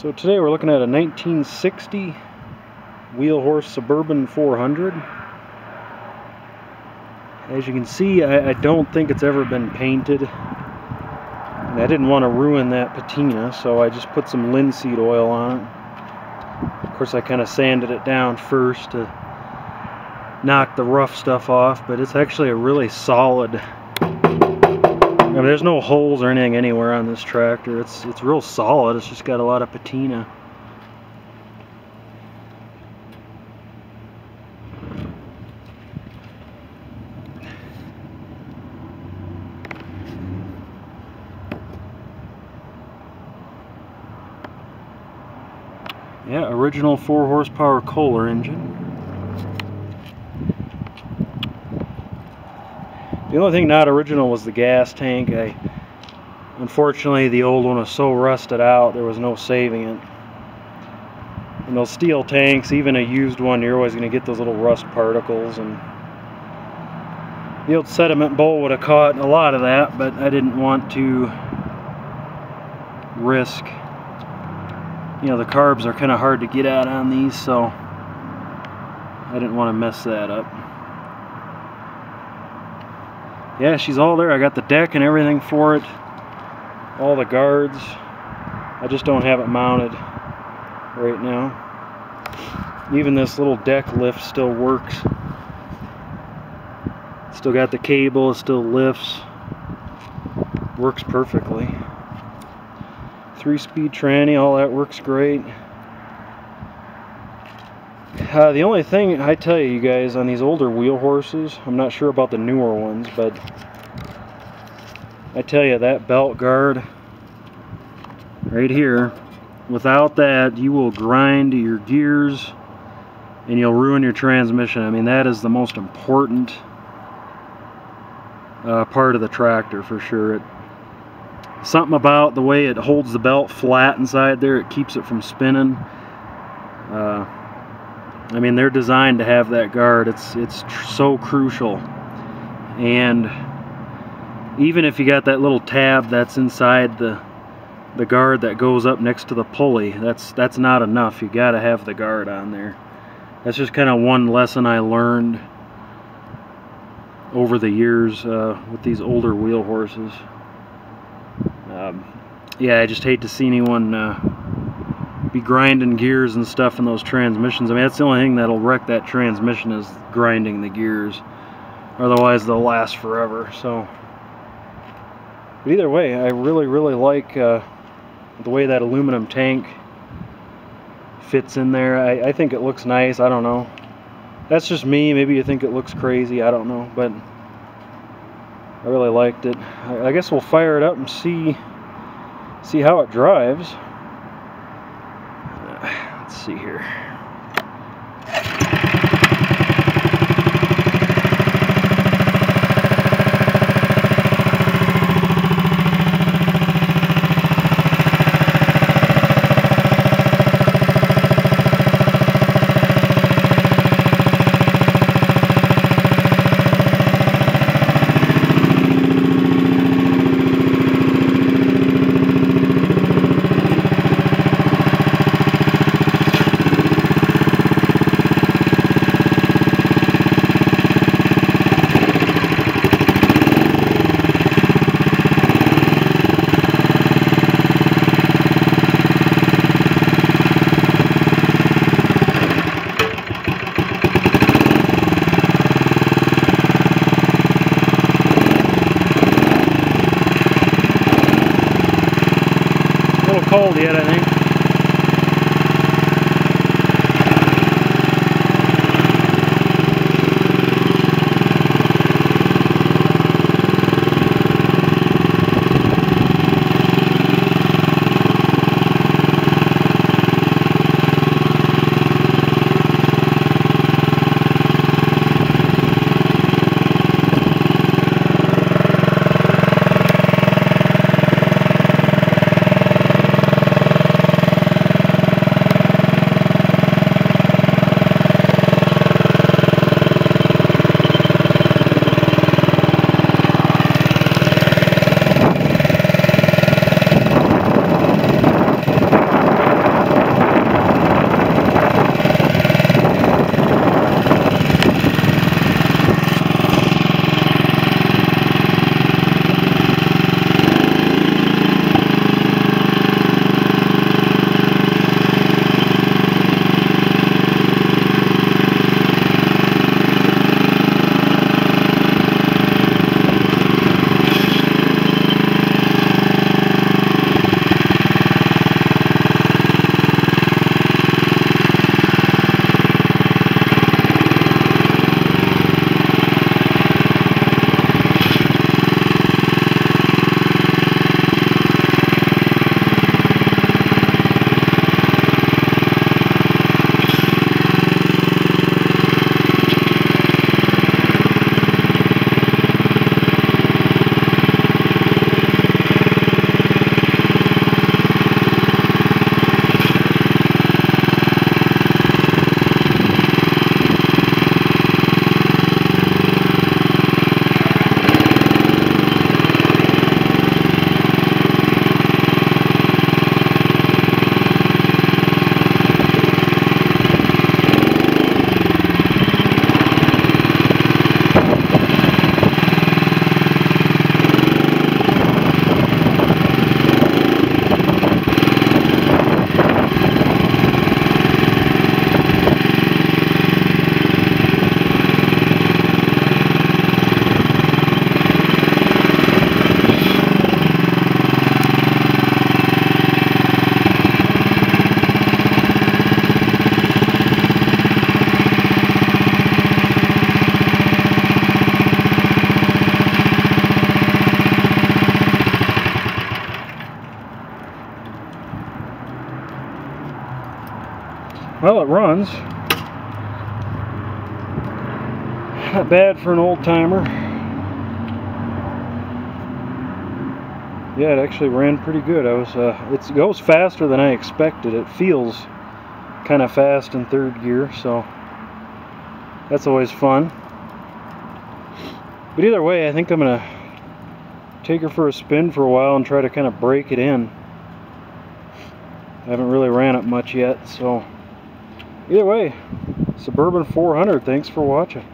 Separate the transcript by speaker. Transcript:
Speaker 1: So today we're looking at a 1960 wheel horse Suburban 400. As you can see, I, I don't think it's ever been painted. And I didn't want to ruin that patina, so I just put some linseed oil on it. Of course, I kind of sanded it down first to knock the rough stuff off, but it's actually a really solid mean, there's no holes or anything anywhere on this tractor. It's it's real solid. It's just got a lot of patina. Yeah, original 4 horsepower Kohler engine. The only thing not original was the gas tank. I, unfortunately, the old one was so rusted out, there was no saving it. And those steel tanks, even a used one, you're always going to get those little rust particles. And the old sediment bowl would have caught a lot of that, but I didn't want to risk. You know, the carbs are kind of hard to get at on these, so I didn't want to mess that up yeah, she's all there. I got the deck and everything for it. All the guards. I just don't have it mounted right now. Even this little deck lift still works. Still got the cable, it still lifts. Works perfectly. Three-speed tranny, all that works great. Uh, the only thing I tell you, you guys, on these older wheel horses, I'm not sure about the newer ones, but I tell you, that belt guard right here, without that, you will grind your gears and you'll ruin your transmission. I mean, that is the most important uh, part of the tractor for sure. It, something about the way it holds the belt flat inside there, it keeps it from spinning. Uh, I mean, they're designed to have that guard. It's it's so crucial. And even if you got that little tab that's inside the the guard that goes up next to the pulley, that's that's not enough. You got to have the guard on there. That's just kind of one lesson I learned over the years uh, with these older wheel horses. Um, yeah, I just hate to see anyone uh, be grinding gears and stuff in those transmissions. I mean, that's the only thing that'll wreck that transmission is grinding the gears. Otherwise, they'll last forever. So, but either way, I really, really like uh, the way that aluminum tank fits in there. I, I think it looks nice. I don't know. That's just me. Maybe you think it looks crazy. I don't know. But I really liked it. I, I guess we'll fire it up and see see how it drives let's see here. Cold yet, I Well, it runs. Not bad for an old timer. Yeah, it actually ran pretty good. I was, uh, it goes faster than I expected. It feels kind of fast in third gear, so that's always fun. But either way, I think I'm gonna take her for a spin for a while and try to kind of break it in. I haven't really ran it much yet, so either way, Suburban 400, thanks for watching.